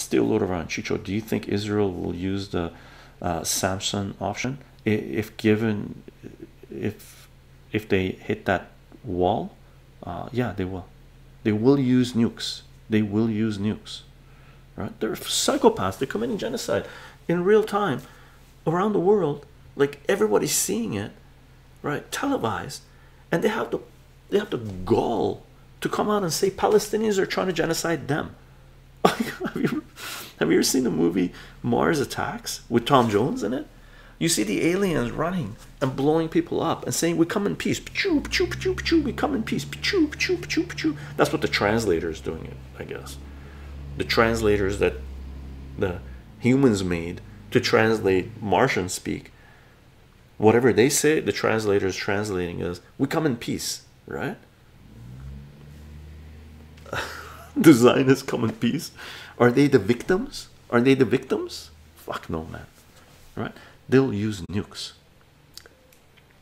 Still load around Chicho. Do you think Israel will use the uh, Samson option if given if if they hit that wall? Uh, yeah, they will. They will use nukes. They will use nukes. Right? They're psychopaths. They're committing genocide in real time around the world. Like everybody's seeing it, right? Televised, and they have to they have to gall to come out and say Palestinians are trying to genocide them. have you have you ever seen the movie Mars Attacks with Tom Jones in it? You see the aliens running and blowing people up and saying we come in peace. We come in peace. That's what the translator is doing it, I guess. The translators that the humans made to translate Martian speak. Whatever they say, the translator is translating as we come in peace, right? the Zionists come in peace. Are they the victims? Are they the victims? Fuck no, man. Right? They'll use nukes.